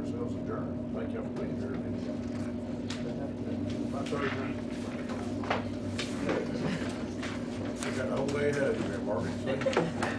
ourselves adjourned. Thank y'all for being here. My Thursday. You got a whole day ahead of you there, Margaret.